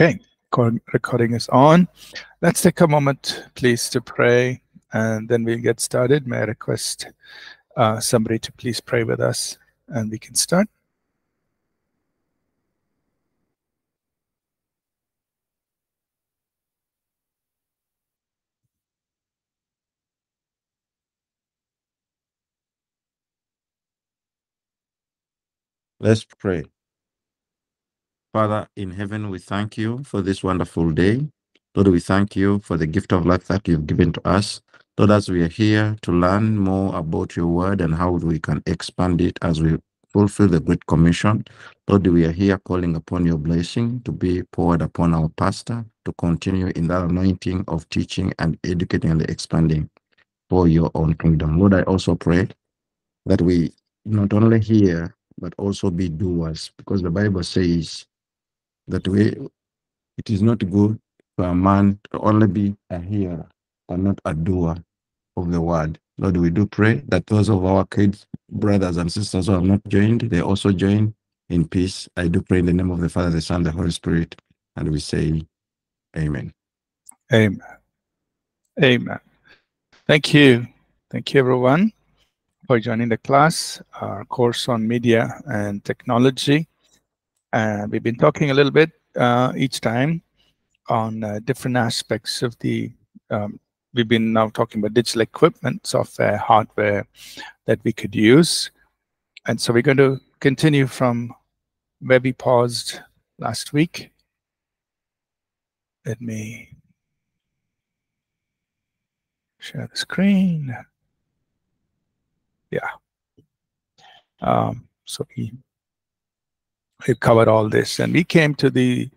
Okay, recording is on. Let's take a moment, please, to pray, and then we'll get started. May I request uh, somebody to please pray with us, and we can start. Let's pray. Father in heaven, we thank you for this wonderful day. Lord, we thank you for the gift of life that you've given to us. Lord, as we are here to learn more about your word and how we can expand it as we fulfill the Great Commission. Lord, we are here calling upon your blessing to be poured upon our pastor to continue in that anointing of teaching and educating and expanding for your own kingdom. Lord, I also pray that we not only hear, but also be doers, because the Bible says that way it is not good for a man to only be a hearer but not a doer of the word. Lord, we do pray that those of our kids, brothers and sisters who have not joined, they also join in peace. I do pray in the name of the Father, the Son, the Holy Spirit, and we say, Amen. Amen. Amen. Thank you. Thank you, everyone, for joining the class, our course on media and technology. Uh, we've been talking a little bit uh, each time on uh, different aspects of the, um, we've been now talking about digital equipment, software, hardware that we could use. And so we're going to continue from where we paused last week. Let me share the screen. Yeah. Um, so we we covered all this. And we came to the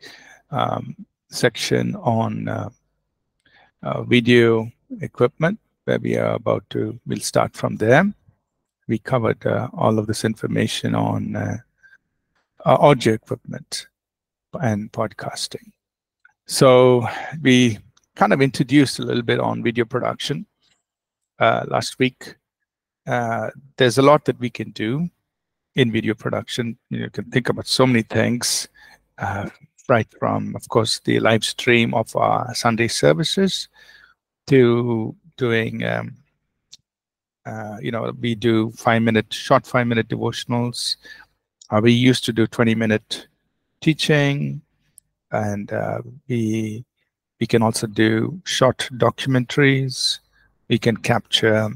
um, section on uh, uh, video equipment where we are about to we'll start from there. We covered uh, all of this information on uh, audio equipment and podcasting. So we kind of introduced a little bit on video production uh, last week. Uh, there's a lot that we can do in video production. You can think about so many things, uh, right from, of course, the live stream of our Sunday services to doing, um, uh, you know, we do five minute, short five minute devotionals. Uh, we used to do 20 minute teaching and uh, we, we can also do short documentaries. We can capture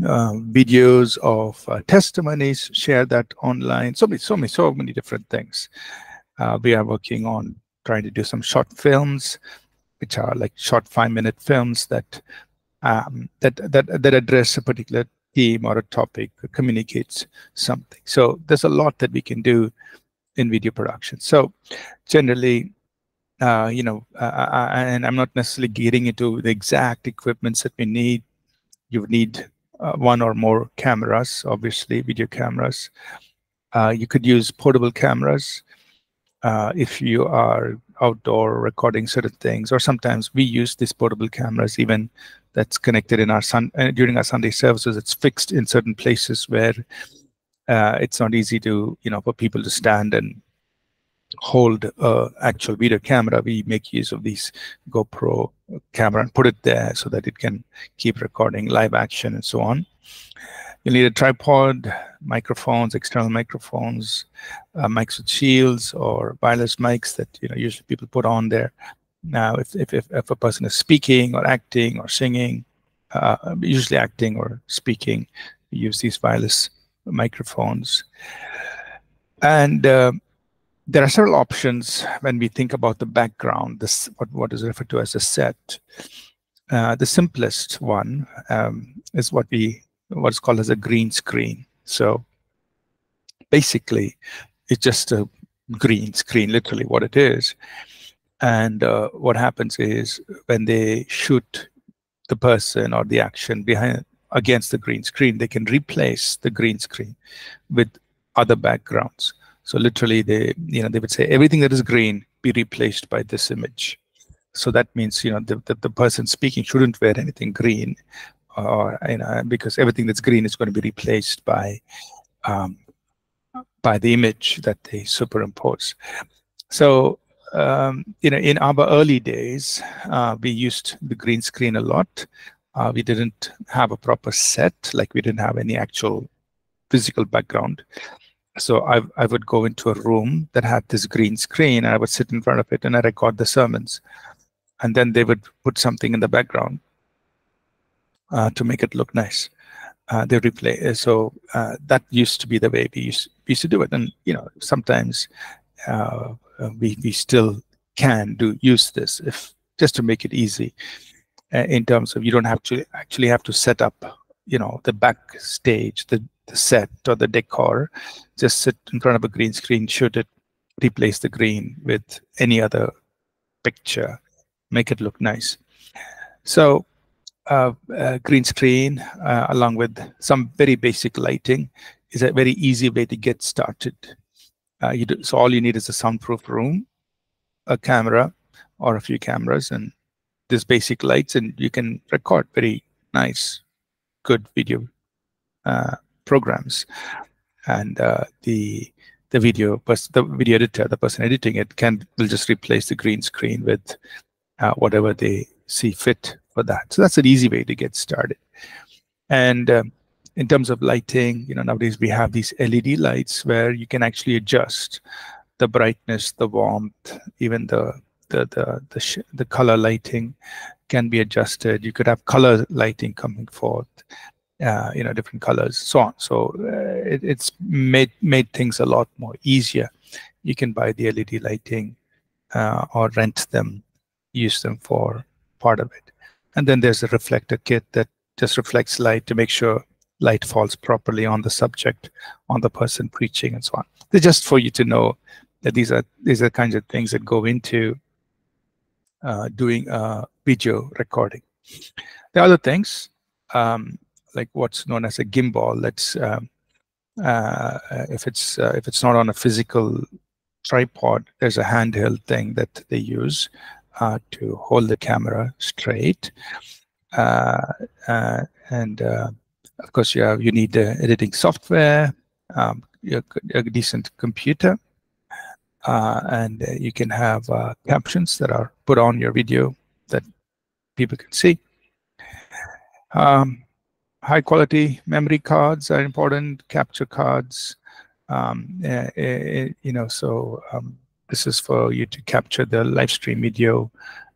uh, videos of uh, testimonies, share that online. So many, so many, so many different things. Uh, we are working on trying to do some short films, which are like short five-minute films that um, that that that address a particular theme or a topic, communicates something. So there's a lot that we can do in video production. So generally, uh, you know, uh, uh and I'm not necessarily getting into the exact equipments that we need. You need uh, one or more cameras, obviously video cameras. Uh, you could use portable cameras uh, if you are outdoor recording certain things, or sometimes we use these portable cameras even that's connected in our sun uh, during our Sunday services. It's fixed in certain places where uh, it's not easy to you know for people to stand and hold a actual video camera, we make use of these GoPro camera and put it there so that it can keep recording live action and so on. You'll need a tripod, microphones, external microphones, uh, mics with shields or wireless mics that you know usually people put on there. Now, if if if, a person is speaking or acting or singing, uh, usually acting or speaking, use these wireless microphones. And uh, there are several options when we think about the background, this what, what is referred to as a set. Uh, the simplest one um, is what we what's called as a green screen. So basically, it's just a green screen, literally what it is. And uh, what happens is when they shoot the person or the action behind against the green screen, they can replace the green screen with other backgrounds. So literally, they you know they would say everything that is green be replaced by this image. So that means you know the, the, person speaking shouldn't wear anything green, or you know because everything that's green is going to be replaced by um, by the image that they superimpose. So um, you know, in our early days, uh, we used the green screen a lot. Uh, we didn't have a proper set, like we didn't have any actual physical background. So I, I would go into a room that had this green screen and I would sit in front of it and I record the sermons. And then they would put something in the background uh, to make it look nice. Uh, they replay. So uh, that used to be the way we used, we used to do it. And, you know, sometimes uh, we, we still can do use this if just to make it easy uh, in terms of you don't have to actually have to set up you know the backstage the, the set or the decor just sit in front of a green screen shoot it replace the green with any other picture make it look nice. So uh, green screen uh, along with some very basic lighting is a very easy way to get started. Uh, you do, so all you need is a soundproof room, a camera or a few cameras and this basic lights and you can record very nice, good video uh, programs. And uh, the the video the video editor, the person editing it can will just replace the green screen with uh, whatever they see fit for that. So that's an easy way to get started. And um, in terms of lighting, you know, nowadays we have these LED lights where you can actually adjust the brightness, the warmth, even the the the the, the color lighting can be adjusted. You could have color lighting coming forth, uh, you know, different colors, so on. So uh, it, it's made made things a lot more easier. You can buy the LED lighting uh, or rent them, use them for part of it. And then there's a reflector kit that just reflects light to make sure light falls properly on the subject, on the person preaching, and so on. They're just for you to know that these are these are the kinds of things that go into uh, doing a video recording. The other things, um, like what's known as a gimbal, that's um, uh, if it's uh, if it's not on a physical tripod, there's a handheld thing that they use uh, to hold the camera straight. Uh, uh, and of course, you have you need uh, editing software, um, a decent computer, uh, and uh, you can have uh, captions that are put on your video that people can see. Um, high quality memory cards are important. Capture cards, um, uh, uh, you know. So um, this is for you to capture the live stream video,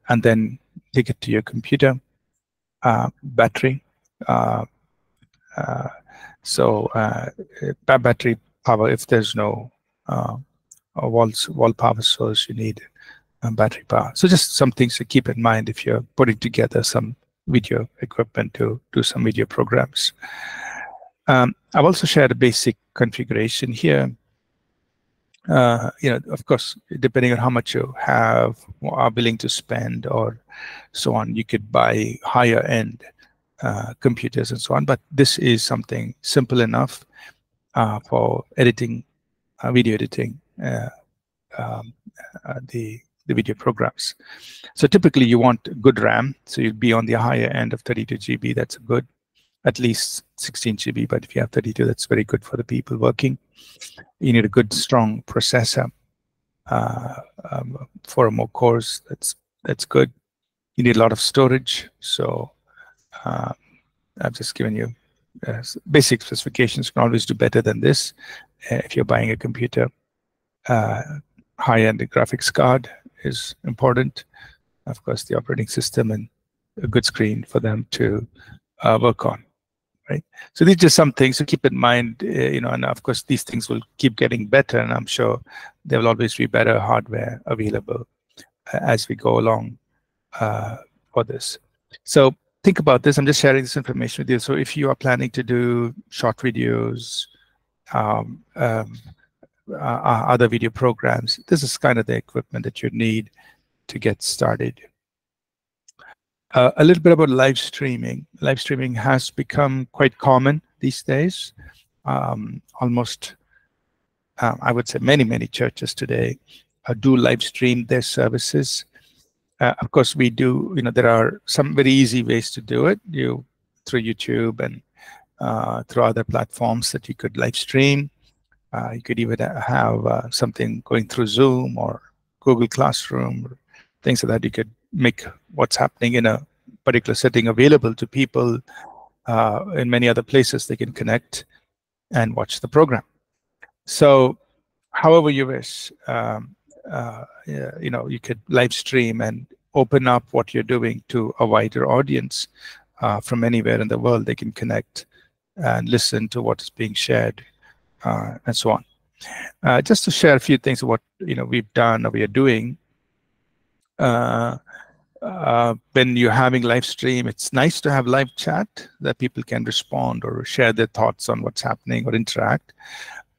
and then take it to your computer. battery. Uh, so uh, battery power, if there's no uh, wall, wall power source, you need battery power. So just some things to keep in mind if you're putting together some video equipment to do some video programs. Um, I've also shared a basic configuration here. Uh, you know, of course, depending on how much you have are willing to spend or so on, you could buy higher end uh, computers and so on. But this is something simple enough uh, for editing, uh, video editing, uh, um, uh, the the video programs. So typically you want good RAM, so you'd be on the higher end of 32 GB. That's good, at least 16 GB. But if you have 32, that's very good for the people working. You need a good, strong processor um, for more cores. That's that's good. You need a lot of storage, so uh, I've just given you uh, basic specifications. You can always do better than this uh, if you're buying a computer. Uh, high-end graphics card is important. Of course, the operating system and a good screen for them to uh, work on. Right. So these are some things to keep in mind. Uh, you know, and of course, these things will keep getting better, and I'm sure there will always be better hardware available as we go along for this. So think about this. I'm just sharing this information with you. So if you are planning to do short videos, um, um, uh, uh, other video programs, this is kind of the equipment that you need to get started. Uh, a little bit about live streaming. Live streaming has become quite common these days. Um, almost, uh, I would say many, many churches today uh, do live stream their services uh, of course, we do, you know, there are some very easy ways to do it. You through YouTube and uh, through other platforms that you could live stream. Uh, you could even have uh, something going through Zoom or Google Classroom, things like that. You could make what's happening in a particular setting available to people uh, in many other places. They can connect and watch the program. So, however you wish, um, uh, you know, you could live stream and open up what you're doing to a wider audience uh, from anywhere in the world. They can connect and listen to what is being shared uh, and so on. Uh, just to share a few things what you know we've done or we are doing. Uh, uh, when you're having live stream, it's nice to have live chat that people can respond or share their thoughts on what's happening or interact.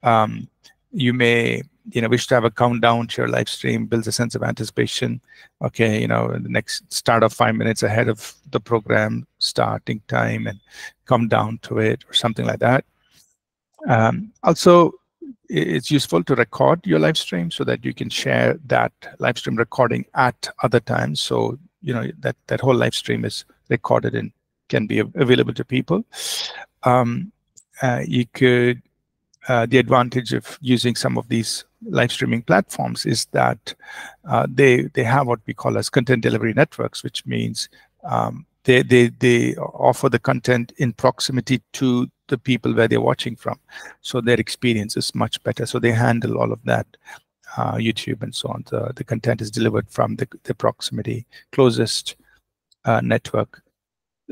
Um, you may you know wish to have a countdown to your live stream builds a sense of anticipation okay you know the next start of five minutes ahead of the program starting time and come down to it or something like that um, also it's useful to record your live stream so that you can share that live stream recording at other times. So you know that that whole live stream is recorded and can be available to people. Um, uh, you could uh, the advantage of using some of these live streaming platforms is that uh, they they have what we call as content delivery networks, which means um, they they they offer the content in proximity to the people where they're watching from, so their experience is much better. So they handle all of that, uh, YouTube and so on. The the content is delivered from the the proximity closest uh, network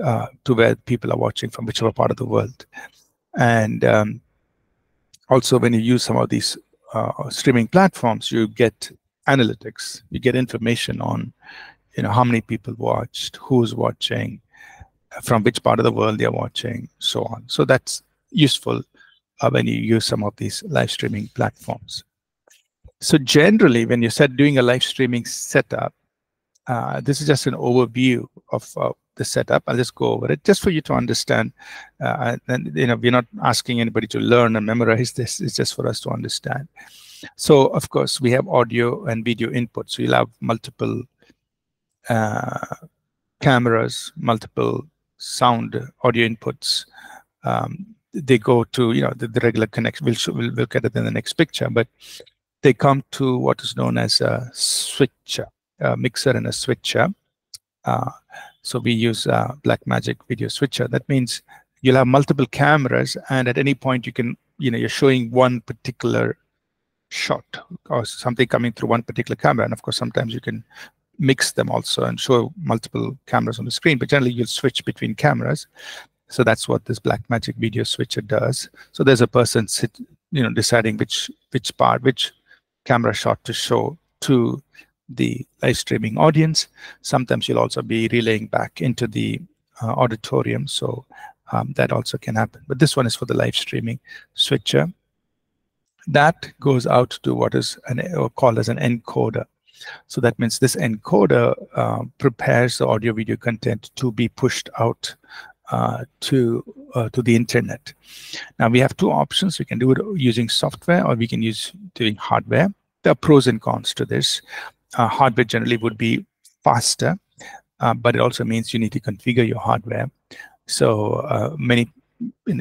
uh, to where people are watching from, whichever part of the world, and um, also when you use some of these uh, streaming platforms, you get analytics, you get information on, you know, how many people watched, who's watching, from which part of the world they're watching, so on. So that's useful uh, when you use some of these live streaming platforms. So generally, when you start doing a live streaming setup, uh, this is just an overview of uh, the setup. I'll just go over it just for you to understand. Uh, and you know, we're not asking anybody to learn and memorize this. It's just for us to understand. So of course, we have audio and video input. So you'll have multiple uh, cameras, multiple sound audio inputs. Um, they go to you know the, the regular connection. We'll, we'll look at it in the next picture, but they come to what is known as a switcher, a mixer and a switcher. Uh, so we use uh, Blackmagic Video Switcher. That means you'll have multiple cameras, and at any point you can, you know, you're showing one particular shot or something coming through one particular camera. And of course, sometimes you can mix them also and show multiple cameras on the screen. But generally, you'll switch between cameras. So that's what this Blackmagic Video Switcher does. So there's a person sit, you know, deciding which which part, which camera shot to show to the live streaming audience. Sometimes you'll also be relaying back into the uh, auditorium. So um, that also can happen. But this one is for the live streaming switcher. That goes out to what is an, called as an encoder. So that means this encoder uh, prepares the audio video content to be pushed out uh, to uh, to the internet. Now we have two options. We can do it using software or we can use doing hardware. There are pros and cons to this uh, hardware generally would be faster, uh, but it also means you need to configure your hardware. So uh, many,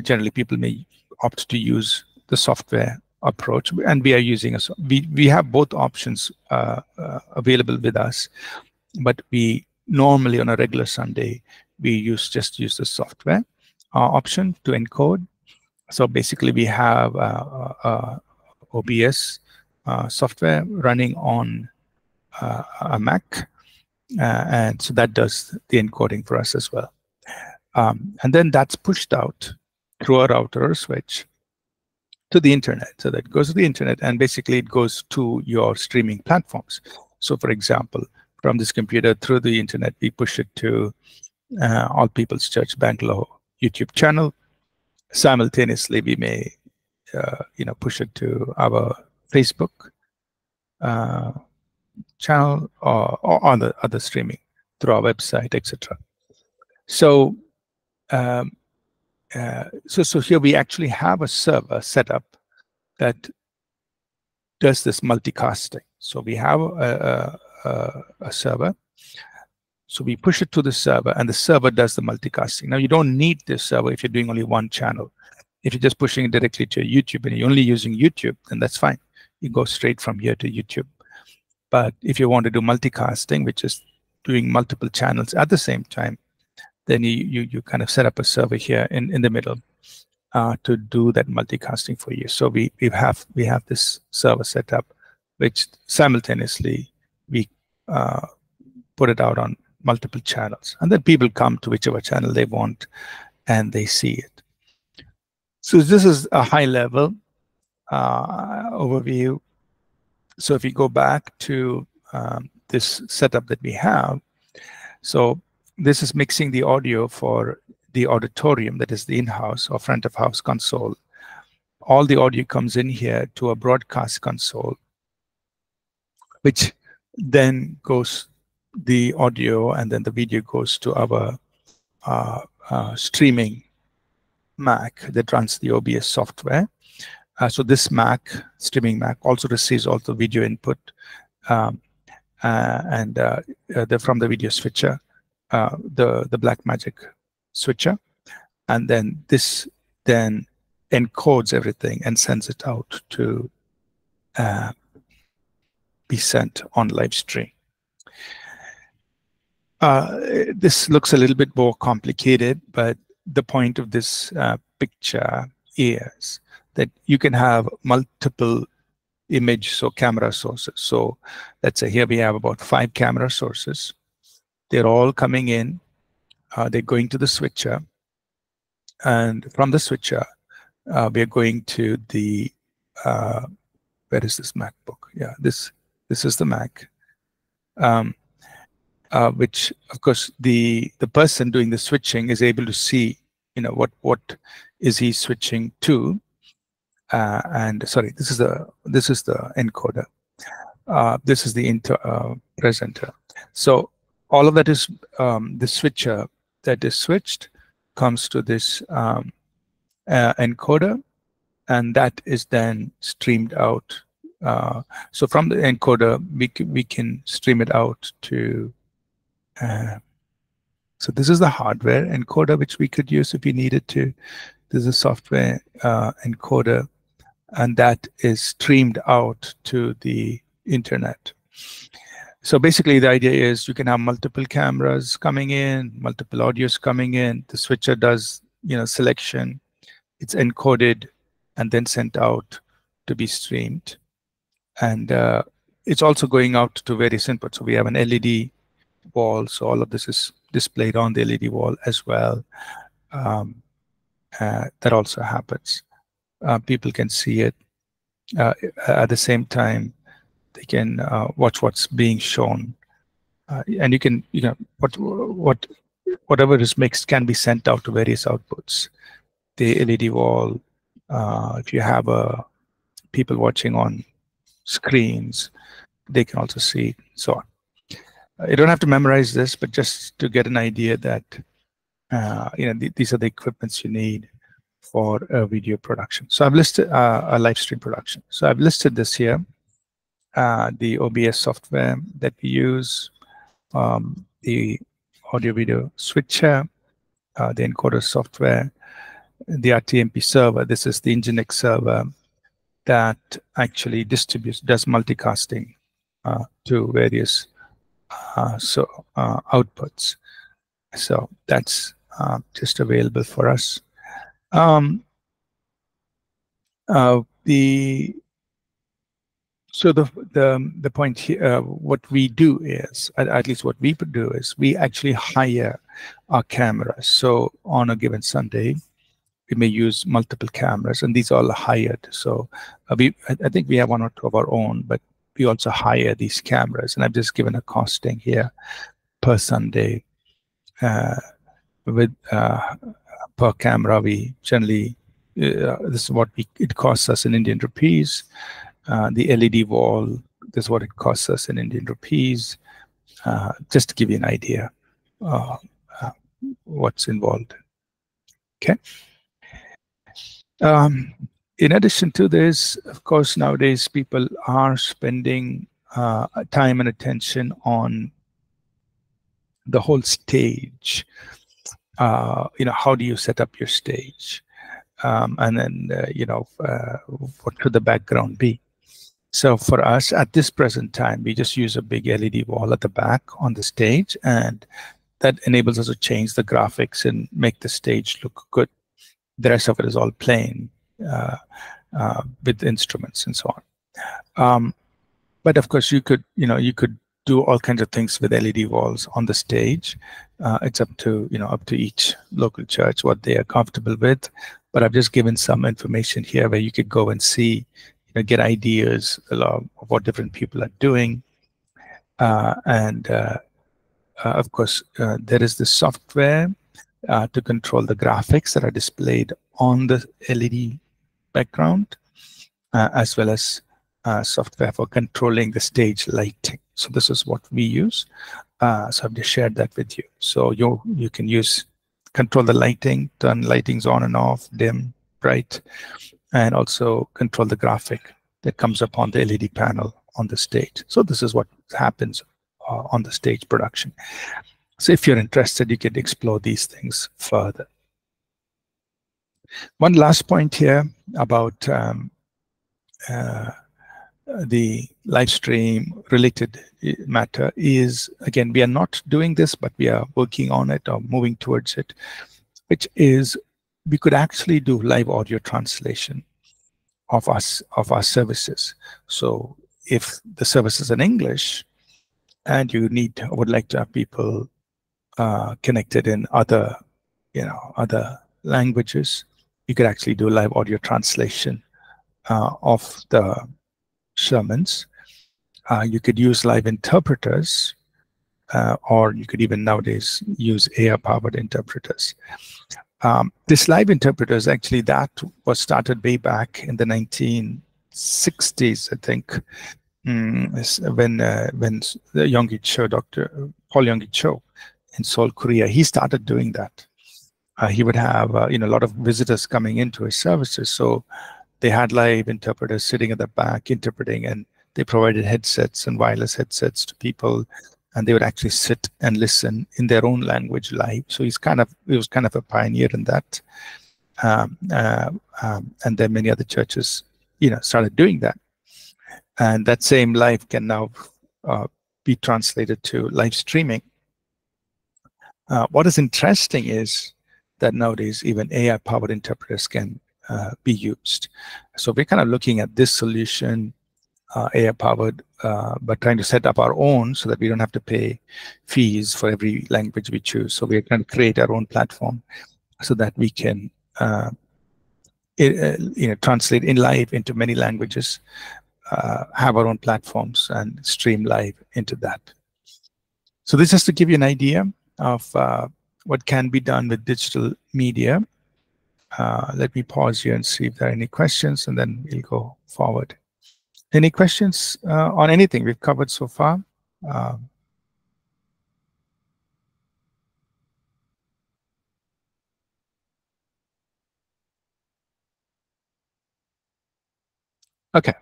generally people may opt to use the software approach, and we are using a, we we have both options uh, uh, available with us, but we normally on a regular Sunday we use just use the software uh, option to encode. So basically, we have OBS software running on uh, a Mac. Uh, and so that does the encoding for us as well. Um, and then that's pushed out through a router or switch to the internet. So that goes to the internet and basically it goes to your streaming platforms. So for example, from this computer through the internet, we push it to uh, All People's Church Bangalore YouTube channel. Simultaneously, we may, uh, you know, push it to our Facebook uh, channel or, or other streaming through our website, etc. So, um, uh, so so here we actually have a server set up that does this multicasting. So we have a, a, a server. So we push it to the server, and the server does the multicasting. Now you don't need this server if you're doing only one channel. If you're just pushing it directly to YouTube and you're only using YouTube, then that's fine. You go straight from here to YouTube. But if you want to do multicasting, which is doing multiple channels at the same time, then you you, you kind of set up a server here in, in the middle uh, to do that multicasting for you. So we we have we have this server set up, which simultaneously we uh, put it out on multiple channels, and then people come to whichever channel they want, and they see it. So this is a high level uh, overview. So if you go back to um, this setup that we have, so this is mixing the audio for the auditorium, that is the in-house or front of house console. All the audio comes in here to a broadcast console, which then goes the audio and then the video goes to our uh, uh, streaming Mac that runs the OBS software. Uh, so this Mac, streaming Mac, also receives all the video input um, uh, and uh, uh, from the video switcher, the the Blackmagic switcher, and then this then encodes everything and sends it out to be sent on live stream. Uh, this looks a little bit more complicated, but the point of this uh, picture is that you can have multiple image so camera sources. So let's say here we have about five camera sources. They're all coming in. Uh, they're going to the switcher. And from the switcher, uh, we're going to the, uh, where is this MacBook? Yeah, this this is the Mac. Um, uh, which of course the the person doing the switching is able to see you know what what is he switching to uh, and sorry this is the this is the encoder uh, this is the inter uh, presenter so all of that is um, the switcher that is switched comes to this um, uh, encoder and that is then streamed out uh, so from the encoder we, we can stream it out to uh, so this is the hardware encoder which we could use if we needed to. This is a software uh, encoder, and that is streamed out to the internet. So basically, the idea is you can have multiple cameras coming in, multiple audios coming in. The switcher does, you know, selection. It's encoded and then sent out to be streamed. And uh, it's also going out to various inputs. So we have an LED wall. So all of this is displayed on the LED wall as well. Um, uh, that also happens. Uh, people can see it. Uh, at the same time, they can uh, watch what's being shown. Uh, and you can, you know, what, what, whatever is mixed can be sent out to various outputs. The LED wall, uh, if you have a people watching on screens, they can also see so on you don't have to memorize this, but just to get an idea that uh, you know th these are the equipments you need for a video production. So I've listed uh, a live stream production. So I've listed this here, uh, the OBS software that we use, um, the audio video switcher, uh, the encoder software, the RTMP server. This is the Nginx server that actually distributes, does multicasting uh, to various uh, so uh, outputs. So that's just available for us. Um, the so the the the point here, uh, what we do is, at, at, least what we do is, we actually hire our cameras. So on a given Sunday, we may use multiple cameras, and these are all hired. So uh, we, I, I think we have one or two of our own, but we also hire these cameras. And I've just given a costing here per Sunday. Uh, with uh, per camera, we generally uh, this is what we, it costs us in Indian rupees. Uh, the LED wall, this is what it costs us in Indian rupees. Uh, just to give you an idea uh, what's involved. Okay. Um, in addition to this, of course, nowadays people are spending uh, time and attention on the whole stage. Uh, you know, how do you set up your stage? Um, and then, uh, you know, uh, what should the background be? So for us at this present time, we just use a big LED wall at the back on the stage and that enables us to change the graphics and make the stage look good. The rest of it is all plain uh, uh, with instruments and so on. Um, but of course, you could, you know, you could do all kinds of things with LED walls on the stage. Uh, it's up to, you know, up to each local church what they are comfortable with. But I've just given some information here where you could go and see, know, get ideas of what different people are doing. Uh, and uh, uh of course, uh, there is the software uh, to control the graphics that are displayed on the LED background, as well as software for controlling the stage lighting. So this is what we use. So I've just shared that with you. So you you can use control the lighting, turn lightings on and off, dim, bright, and also control the graphic that comes up on the LED panel on the stage. So this is what happens uh, on the stage production. So if you're interested, you can explore these things further. One last point here about um, uh, the live stream related eh, matter is again we are not doing this but we are working on it or moving towards it which is we could actually do live audio translation of us of our services so if the service is in english and you need would like to have people uh, connected in other you know other languages you could actually do live audio translation uh, of the sermons. Uh, you could use live interpreters, uh, or you could even nowadays use AI-powered interpreters. Um, this live interpreters, actually, that was started way back in the 1960s, I think, mm, when uh, when the Yonggi Cho, Dr. Paul Yonggi Cho, in Seoul, Korea, he started doing that. Uh, he would have uh, you know a lot of visitors coming into his services, so they had live interpreters sitting at the back interpreting and they provided headsets and wireless headsets to people and they would actually sit and listen in their own language live. So he's kind of he was kind of a pioneer in that. Um, uh, um, and then many other churches you know started doing that. And that same live can now uh, be translated to live streaming. Uh, what is interesting is that nowadays even AI powered interpreters can uh, be used. So we're kind of looking at this solution, uh, AI powered, uh, but trying to set up our own so that we don't have to pay fees for every language we choose. So we're trying to create our own platform so that we can uh, it, uh, you know, translate in live into many languages, uh, have our own platforms and stream live into that. So this is to give you an idea of what can be done with digital media uh, let me pause here and see if there are any questions, and then we'll go forward. Any questions uh, on anything we've covered so far? Um, okay.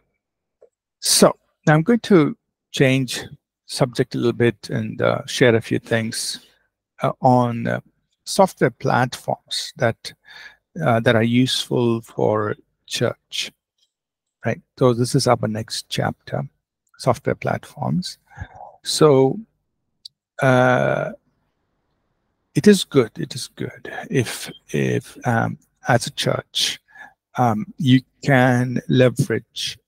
So now I'm going to change subject a little bit and uh, share a few things uh, on uh, software platforms that uh, that are useful for church, right? So this is our next chapter, software platforms. So uh, it is good. It is good if if um, as a church um, you can leverage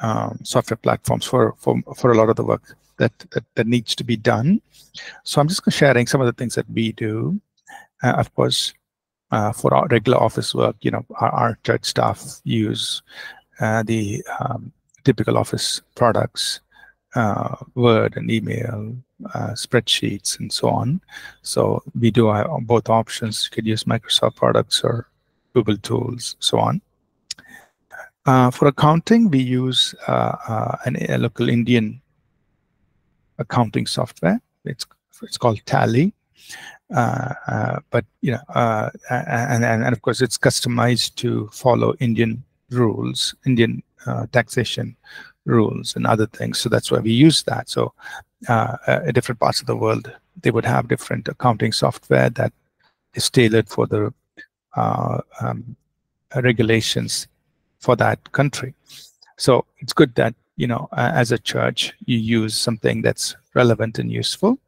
um, software platforms for, for for a lot of the work that, that that needs to be done. So I'm just sharing some of the things that we do. Uh, of course, uh, for our regular office work, you know, our, our church staff use the um, typical office products, uh, Word and email, uh, spreadsheets, and so on. So we do have both options. You could use Microsoft products or Google tools, so on. Uh, for accounting, we use uh, an, a local Indian accounting software. It's it's called Tally. Uh, uh, but you know, uh, and, and and of course, it's customized to follow Indian rules, Indian taxation rules, and other things. So that's why we use that. So, at different parts of the world, they would have different accounting software that is tailored for the um, regulations for that country. So it's good that you know, as a church, you use something that's relevant and useful.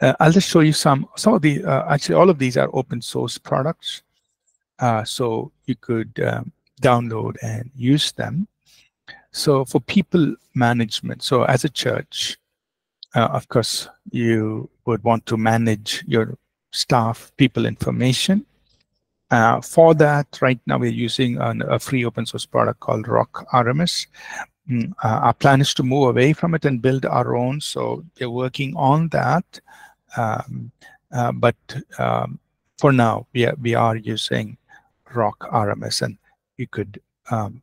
Uh, I'll just show you some, some of the, uh, actually all of these are open source products. Uh, so you could um, download and use them. So for people management, so as a church, uh, of course, you would want to manage your staff people information. Uh, for that, right now we're using an, a free open source product called Rock RMS. Mm, uh, our plan is to move away from it and build our own. So we're working on that. Um, uh, but um, for now, we are, we are using Rock RMS, and you could um,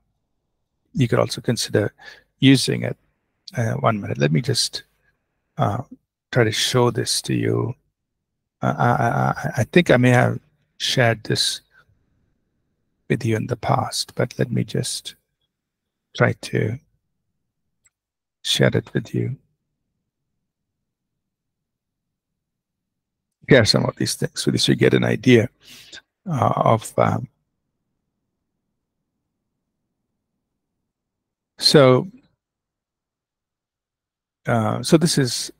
you could also consider using it. Uh, one minute, let me just uh, try to show this to you. Uh, I, I, I think I may have shared this with you in the past, but let me just try to share it with you. Share some of these things so this you get an idea uh, of um, so uh, so this is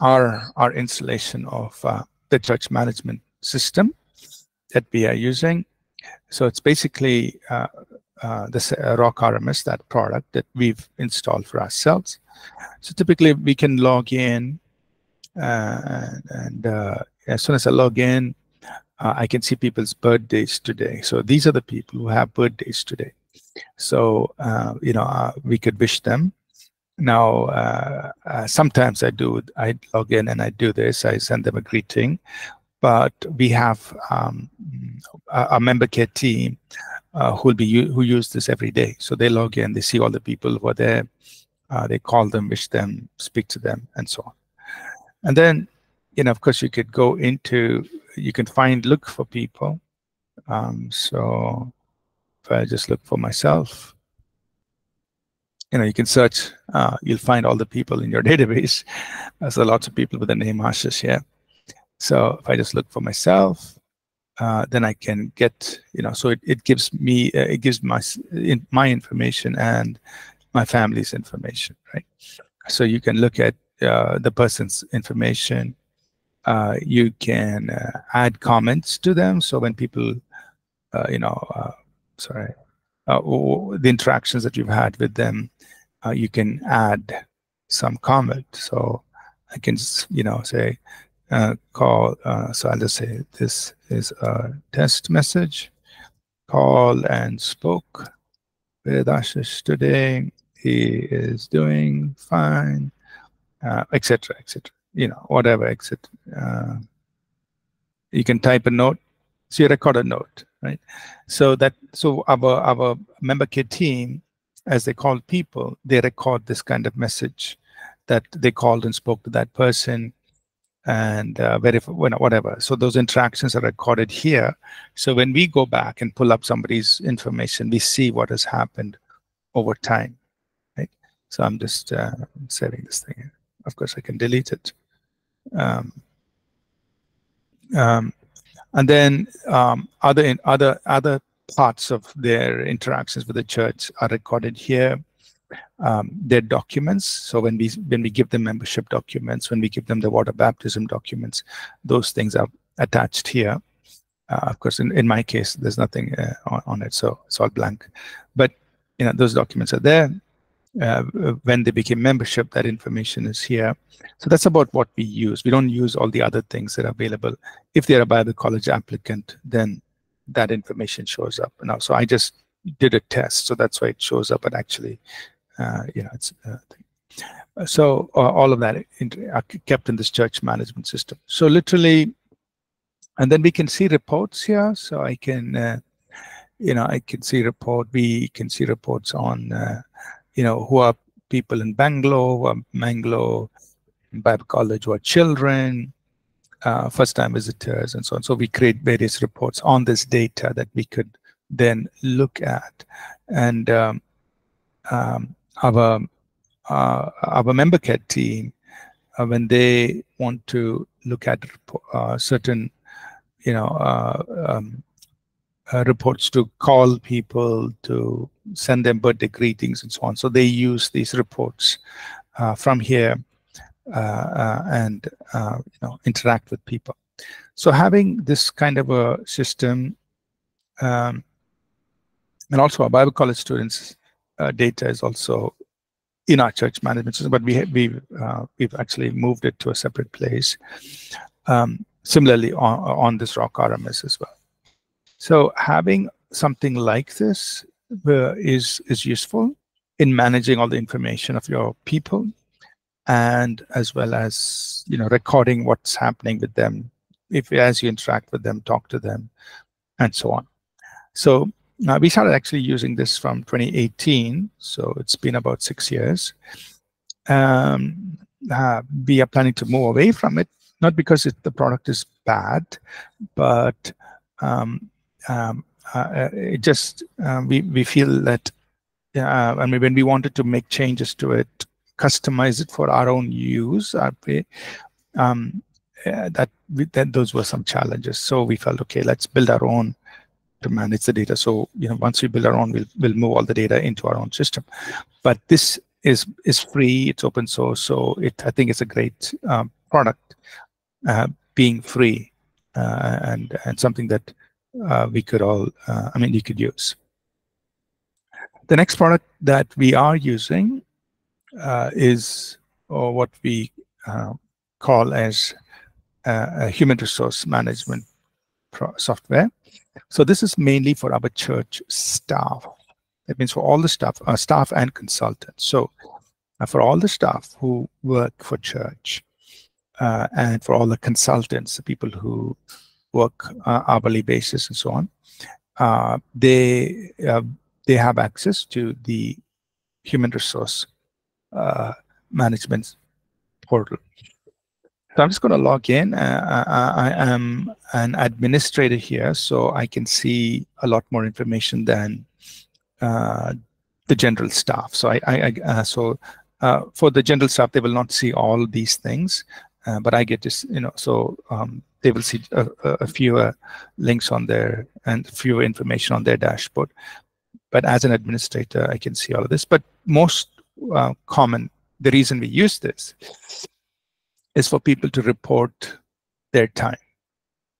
our our installation of uh, the church management system that we are using. So it's basically uh, uh, the uh, Rock RMS, that product that we've installed for ourselves. So typically we can log in uh, and uh, as soon as I log in, uh, I can see people's birthdays today. So these are the people who have birthdays today. So, you know, we could wish them. Now uh, uh, sometimes i do i log in and i do this i send them a greeting. But we have um, a, a, member care team uh, who will be who use this every day. So they log in they see all the people who are there uh, they call them wish them speak to them and so on. And then you know of course you could go into you can find look for people. Um, so if i just look for myself you know, you can search, uh, you'll find all the people in your database. Uh, so lots of people with the name Ashish here. So if I just look for myself, uh, then I can get, you know, so it, it gives me, uh, it gives my, in, my information and my family's information, right? So you can look at uh, the person's information. Uh, you can add comments to them. So when people, you know, sorry, uh, the interactions that you've had with them, uh, you can add some comment. So I can, you know, say, uh, call, uh, so I'll just say this is a test message, call and spoke with Ashish today. He is doing fine, etc., uh, etc. You know, whatever, etc. Uh, you can type a note. So you record a note right? So that so our our member care team, as they call people, they record this kind of message that they called and spoke to that person and uh, verify whatever. So those interactions are recorded here. So when we go back and pull up somebody's information, we see what has happened over time, right? So I'm just uh, saving this thing. Of course, I can delete it. Um, um, and then um, other in other other parts of their interactions with the church are recorded here. Um, their documents. So when we when we give them membership documents, when we give them the water baptism documents, those things are attached here. Uh, of course, in, in my case, there's nothing uh, on, on, it, so it's all blank. But you know those documents are there uh, when they became membership, that information is here. So that's about what we use. We don't use all the other things that are available. If they're a Bible college applicant, then that information shows up now. So I just did a test, so that's why it shows up. But actually, uh, you know, it's uh, so uh, all of that are kept in this church management system. So literally, and then we can see reports here. So I can, uh, you know, I can see report. We can see reports on uh, you know, who are people in Bangalore, who are Mangalore Bible College, who are children, uh, first-time visitors, and so on. So we create various reports on this data that we could then look at, and um, um, our uh, our member care team, uh, when they want to look at uh, certain, you know, uh, um, uh, reports to call people, to send them birthday greetings and so on. So they use these reports uh, from here uh, uh, and uh, you know interact with people. So having this kind of a system, um, and also our Bible college students' data is also in our church management system, but we we've we've actually moved it to a separate place. Um, similarly on, on this rock RMS as well. So having something like this uh, is is useful in managing all the information of your people and as well as you know recording what's happening with them if as you interact with them talk to them and so on. So uh, we started actually using this from 2018 so it's been about six years. Um, uh, we are planning to move away from it not because it, the product is bad, but um, um, uh, uh it just uh, we we feel that uh, I mean when we wanted to make changes to it, customize it for our own use, um, that we, that those were some challenges. So we felt okay, let's build our own to manage the data. So you know once we build our own, we'll we'll move all the data into our own system. But this is is free, it's open source, so it I think it's a great um, product uh, being free uh, and and something that uh, we could all uh, I mean you could use. The next product that we are using uh, is or what we call as a human resource management software. So this is mainly for our church staff. That means for all the staff, uh, staff and consultants. So uh, for all the staff who work for church, uh, and for all the consultants, the people who work uh, hourly basis and so on, uh, they uh, they have access to the human resource uh, management portal. So I'm just going to log in. Uh, I, I, am an administrator here, so I can see a lot more information than the general staff. So I, I so uh, for the general staff, they will not see all these things. Uh, but I get this, you know, so um, they will see a, a fewer links on there and fewer information on their dashboard. But as an administrator, I can see all of this. But most uh, common, the reason we use this is for people to report their time.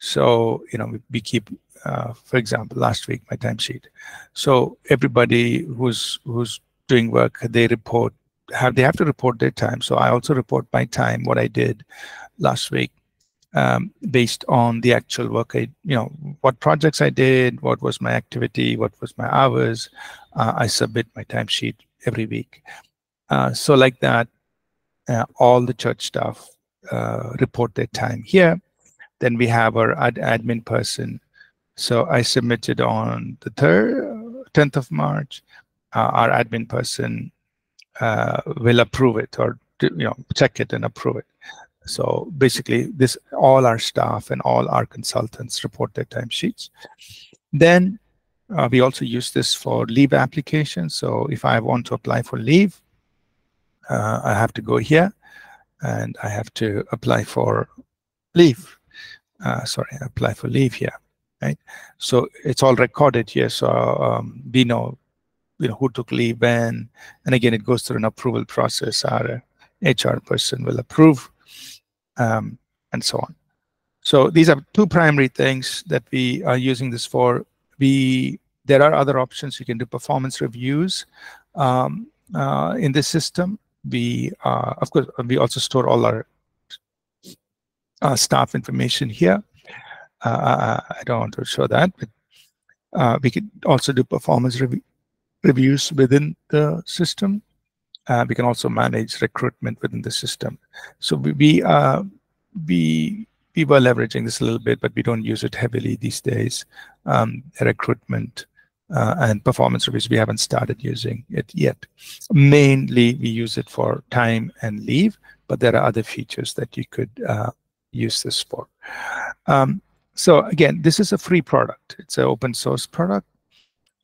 So, you know, we, we keep, uh, for example, last week, my timesheet. So everybody who's who's doing work, they report have they have to report their time. So I also report my time, what I did last week, um, based on the actual work I, you know, what projects I did, what was my activity, what was my hours. Uh, I submit my timesheet every week. Uh, so like that, uh, all the church staff uh, report their time here. Then we have our ad admin person. So I submitted on the 3rd, 10th of March. Uh, our admin person uh, will approve it or you know check it and approve it. So basically, this all our staff and all our consultants report their timesheets. Then uh, we also use this for leave applications. So if I want to apply for leave, uh, I have to go here and I have to apply for leave. Uh, sorry, apply for leave here, right? So it's all recorded here. So um, we know you know who took leave when and again it goes through an approval process our hr person will approve um, and so on. So these are two primary things that we are using this for. We there are other options. You can do performance reviews um, uh, in this system. We uh, of course we also store all our uh, staff information here. Uh, I don't want to show that but uh, we could also do performance review reviews within the system. Uh, we can also manage recruitment within the system. So we we, uh, we we were leveraging this a little bit, but we don't use it heavily these days. Um, recruitment uh, and performance reviews, we haven't started using it yet. Mainly, we use it for time and leave, but there are other features that you could uh, use this for. Um, so again, this is a free product. It's an open source product.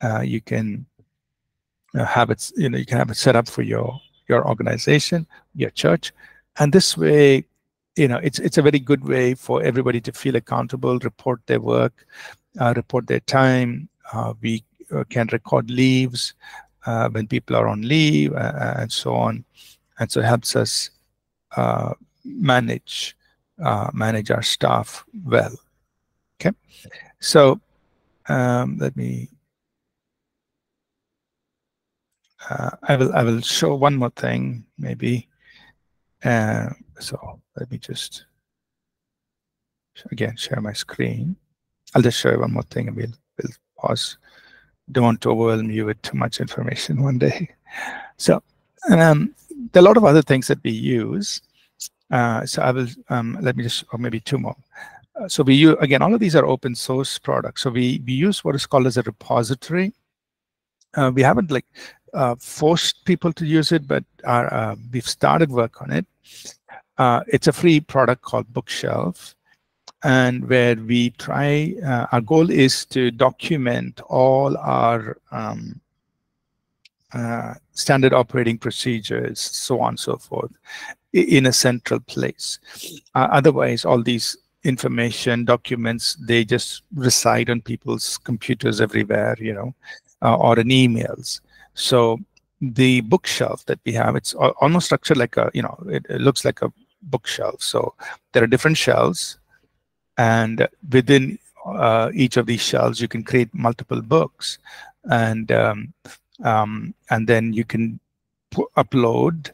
Uh, you can have it, you know, you can have it set up for your your organization, your church, and this way, you know, it's it's a very good way for everybody to feel accountable, report their work, uh, report their time. Uh, we uh, can record leaves uh, when people are on leave and so on. And so it helps us manage manage our staff well. Okay, so um, let me uh, I will I will show one more thing maybe. Uh, so let me just again share my screen. I'll just show you one more thing and we'll, we'll pause. Don't want to overwhelm you with too much information one day. So um, there are a lot of other things that we use. Uh, so I will um, let me just or maybe two more. Uh, so we use again all of these are open source products. So we we use what is called as a repository. Uh, we haven't like uh, forced people to use it, but our, uh, we've started work on it. Uh, it's a free product called Bookshelf, and where we try, uh, our goal is to document all our um, uh, standard operating procedures, so on and so forth, in a central place. Uh, otherwise, all these information documents, they just reside on people's computers everywhere, you know, or in emails. So the bookshelf that we have, it's almost structured like a, you know, it, it looks like a bookshelf. So there are different shelves and within uh, each of these shelves, you can create multiple books and um, um, and then you can upload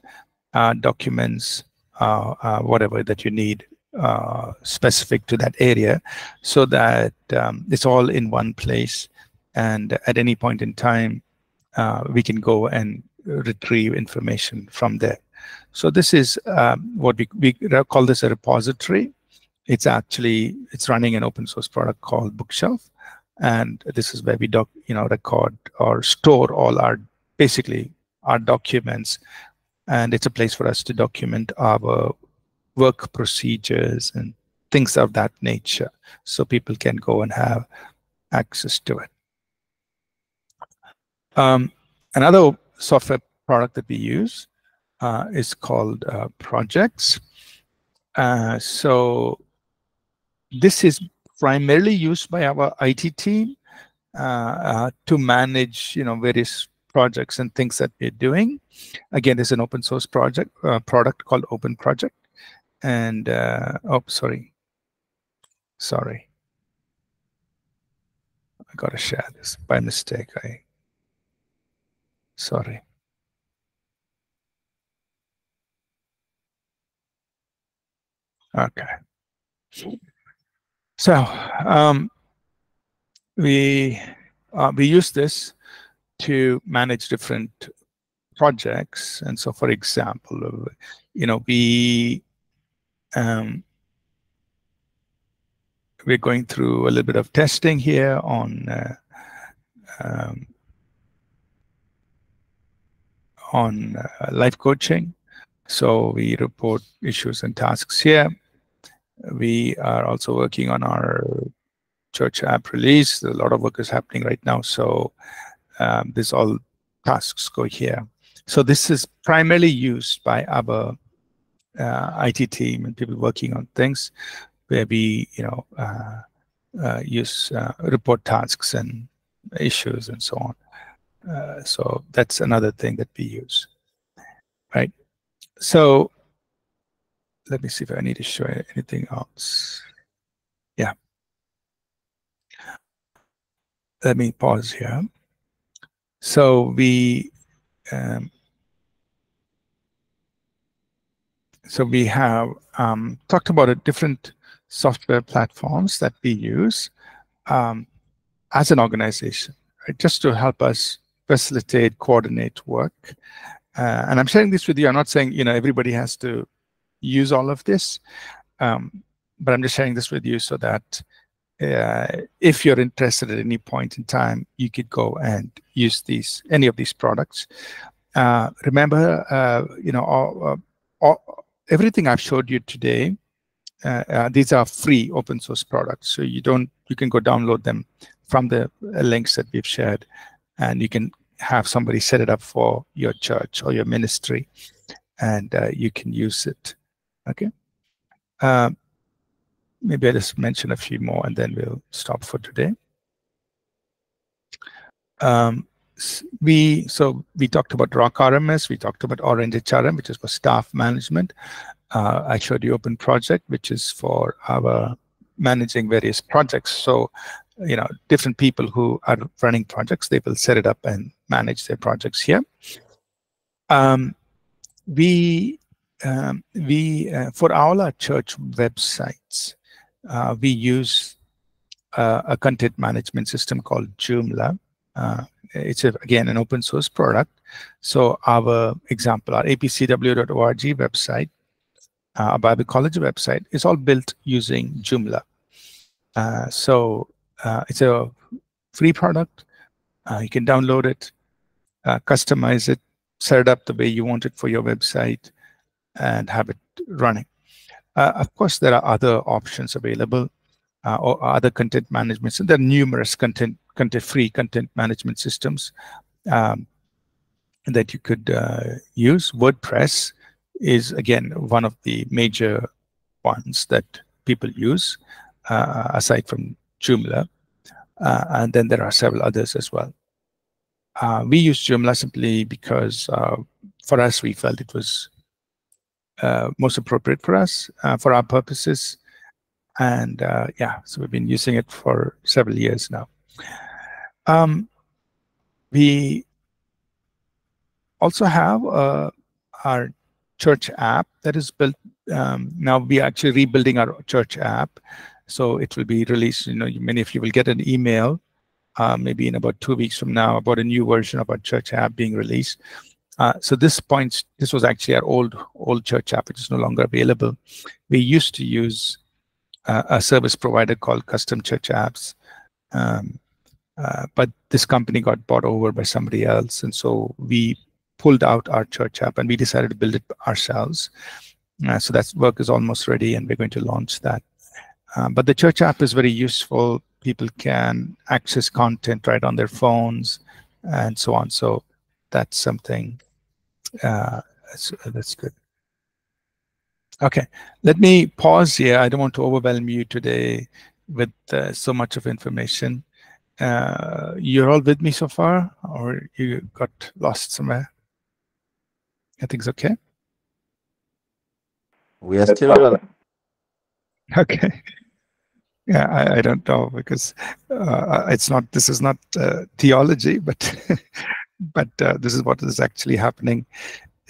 uh, documents, uh, uh, whatever that you need uh, specific to that area so that um, it's all in one place and at any point in time uh, we can go and retrieve information from there. So this is um, what we, we call this a repository. It's actually, it's running an open source product called Bookshelf. And this is where we doc, you know, record or store all our, basically our documents. And it's a place for us to document our work procedures and things of that nature. So people can go and have access to it. Um, another software product that we use uh, is called uh, Projects. Uh, so this is primarily used by our IT team uh, uh, to manage, you know, various projects and things that we're doing. Again, there's an open source project uh, product called Open Project. And oh, sorry, sorry. I got to share this by mistake. I Sorry. Okay. So um, we uh, we use this to manage different projects, and so for example, you know we um, we're going through a little bit of testing here on uh, um, on uh, life coaching. So we report issues and tasks here. We are also working on our church app release. A lot of work is happening right now. So um, this all tasks go here. So this is primarily used by our uh, IT team and people working on things where we, you know, uh, uh, use uh, report tasks and issues and so on. Uh, so that's another thing that we use, right? So let me see if I need to show anything else. Yeah. Let me pause here. So we, um, so we have um, talked about a different software platforms that we use um, as an organization, right? Just to help us facilitate, coordinate work. Uh, and I'm sharing this with you. I'm not saying, you know, everybody has to use all of this, um, but I'm just sharing this with you so that uh, if you're interested at any point in time, you could go and use these, any of these products. Uh, remember, uh, you know, all, uh, all, everything I've showed you today, uh, these are free open source products. So you don't, you can go download them from the links that we've shared and you can have somebody set it up for your church or your ministry and uh, you can use it okay uh, maybe i just mention a few more and then we'll stop for today Um, we so we talked about Rock RMS, we talked about Orange HRM, which is for staff management. Uh, I showed you Open Project, which is for our managing various projects. So, you know, different people who are running projects, they will set it up and manage their projects here. Um, we um, we uh, for all our church websites, uh, we use uh, a content management system called Joomla. Uh, it's a, again an open source product. So our example, our apcwo.org website, uh, our Bible College website, is all built using Joomla. Uh, so uh, it's a free product. Uh, you can download it, uh, customize it, set it up the way you want it for your website, and have it running. Uh, of course, there are other options available or other content management. So there are numerous content content free content management systems um, that you could uh, use. WordPress is again one of the major ones that people use, uh, aside from Joomla, uh, and then there are several others as well. Uh, we use Joomla simply because uh, for us we felt it was uh, most appropriate for us for our purposes, and yeah, so we've been using it for several years now. Um, we also have uh, our church app that is built. Um, now we are actually rebuilding our church app. So it will be released, you know, many of you will get an email uh, maybe in about two weeks from now about a new version of our church app being released. Uh, so this points, this was actually our old old church app, which is no longer available. We used to use uh, a service provider called Custom Church Apps. Um, uh, but this company got bought over by somebody else. And so we pulled out our church app and we decided to build it ourselves. Uh, so that work is almost ready and we're going to launch that. Uh, but the church app is very useful. People can access content right on their phones and so on. So that's something uh, that's, that's good. Okay, let me pause here. I don't want to overwhelm you today with uh, so much of information. Uh, you're all with me so far, or you got lost somewhere? I think it's okay. We are still. Okay. Yeah, I, I, don't know because uh, it's not. This is not uh, theology, but but uh, this is what is actually happening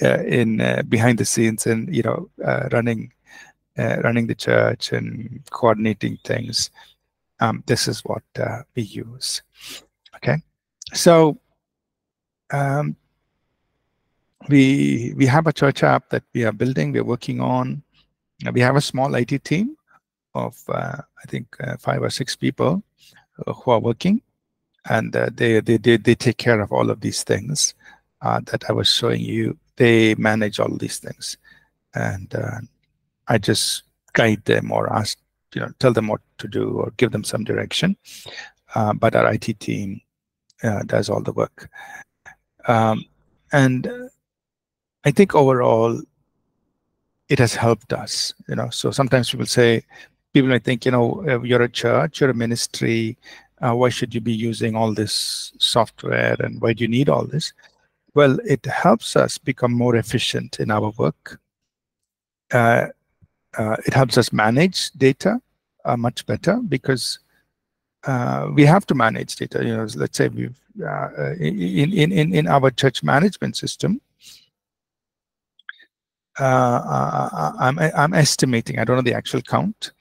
uh, in uh, behind the scenes, and you know, running running the church and coordinating things um, this is what uh, we use. Okay, so um, we we have a church app that we are building. We're working on. We have a small IT team of uh, I think uh, five or six people uh, who are working, and they, they they they take care of all of these things that I was showing you. They manage all these things, and I just guide them or ask you know tell them what to do or give them some direction. But our IT team does all the work. Um, and I think overall, it has helped us. You know, so sometimes people say, people might think, you know, uh, you're a church, you're a ministry. Uh, why should you be using all this software, and why do you need all this? Well, it helps us become more efficient in our work. Uh, uh, it helps us manage data uh, much better because uh, we have to manage data. You know, let's say we've uh, in in in in our church management system. Uh, I'm I'm estimating. I don't know the actual count,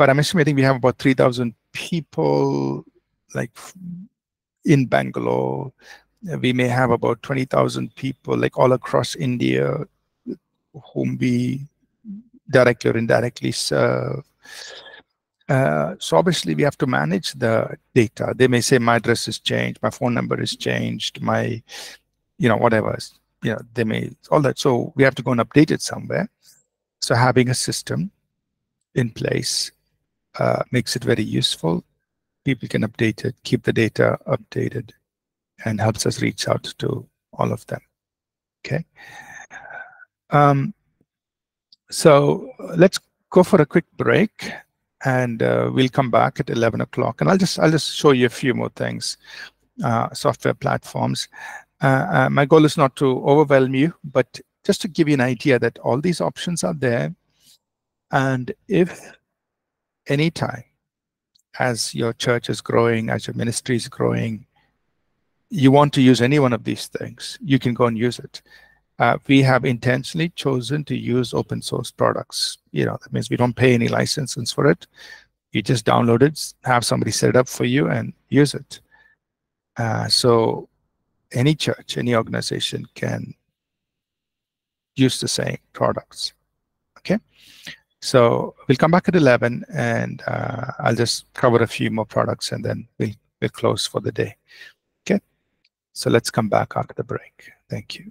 but I'm estimating we have about three thousand people, like in Bangalore. We may have about twenty thousand people, like all across India, whom we directly or indirectly serve. Uh, so obviously we have to manage the data. They may say my address is changed, my phone number is changed, my, you know, whatever. You know, they may all that. So we have to go and update it somewhere. So having a system in place uh, makes it very useful. People can update it, keep the data updated, and helps us reach out to all of them. Okay. Um, so let's go for a quick break and uh, we'll come back at 11 o'clock and I'll just I'll just show you a few more things uh, software platforms. Uh, uh, my goal is not to overwhelm you, but just to give you an idea that all these options are there. And if anytime as your church is growing, as your ministry is growing, you want to use any one of these things, you can go and use it. Uh, we have intentionally chosen to use open source products. You know, that means we don't pay any licenses for it. You just download it, have somebody set it up for you and use it. Uh, so any church, any organization can use the same products. Okay. So we'll come back at 11 and uh, I'll just cover a few more products and then we'll, we'll close for the day. Okay. So let's come back after the break. Thank you.